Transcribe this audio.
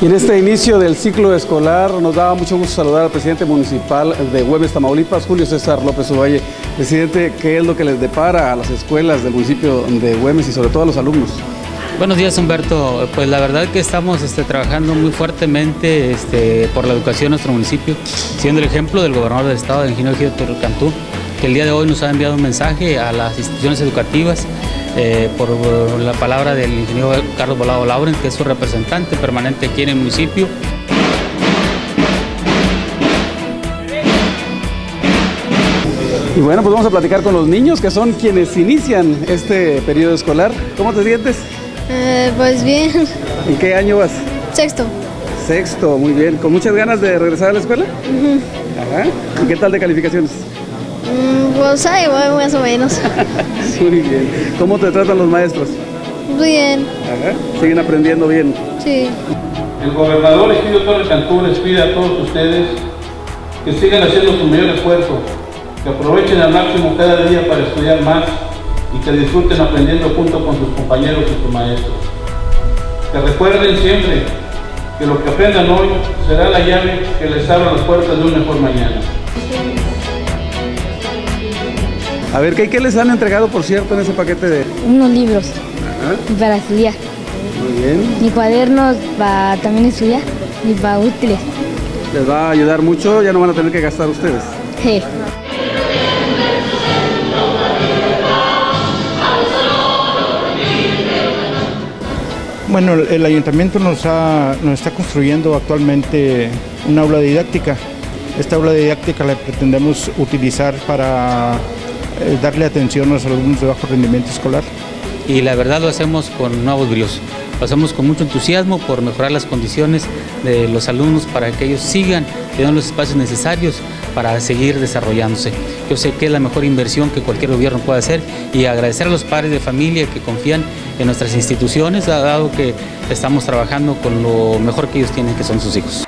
Y en este inicio del ciclo escolar nos da mucho gusto saludar al presidente municipal de Güemes, Tamaulipas, Julio César López Uvalle. Presidente, ¿qué es lo que les depara a las escuelas del municipio de Güemes y sobre todo a los alumnos? Buenos días Humberto, pues la verdad que estamos este, trabajando muy fuertemente este, por la educación en nuestro municipio, siendo el ejemplo del gobernador del estado, el ingeniero Giro Cantú, que el día de hoy nos ha enviado un mensaje a las instituciones educativas eh, por la palabra del ingeniero Carlos Volado Lauren, que es su representante permanente aquí en el municipio. Y bueno, pues vamos a platicar con los niños que son quienes inician este periodo escolar. ¿Cómo te sientes? Eh, pues bien. ¿En qué año vas? Sexto. Sexto, muy bien. ¿Con muchas ganas de regresar a la escuela? Ajá. ¿Y qué tal de calificaciones? Mm, pues ahí voy más o menos. Muy bien. ¿Cómo te tratan los maestros? Bien. Ajá. ¿Siguen aprendiendo bien? Sí. El gobernador Egidio Torres Cantú les pide a todos ustedes que sigan haciendo su mayor esfuerzo, que aprovechen al máximo cada día para estudiar más y que disfruten aprendiendo junto con sus compañeros y sus maestros. Que recuerden siempre que lo que aprendan hoy será la llave que les abra las puertas de un mejor mañana. A ver, ¿qué, qué les han entregado, por cierto, en ese paquete de...? Unos libros Ajá. para estudiar. Muy bien. Y cuadernos para también estudiar y para útiles. Les va a ayudar mucho, ya no van a tener que gastar ustedes. Sí. Bueno, el- ayuntamiento nos, ha- nos está construyendo actualmente una aula didáctica. Esta aula didáctica la pretendemos utilizar para darle atención a los alumnos de bajo rendimiento escolar. y la verdad lo hacemos con nuevos bríos. Lo hacemos con mucho entusiasmo por mejorar las condiciones de los alumnos para que ellos sigan teniendo los espacios necesarios para seguir desarrollándose. Yo sé que es la mejor inversión que cualquier gobierno puede hacer y agradecer a los padres de familia que confían en nuestras instituciones, dado que estamos trabajando con lo mejor que ellos tienen, que son sus hijos.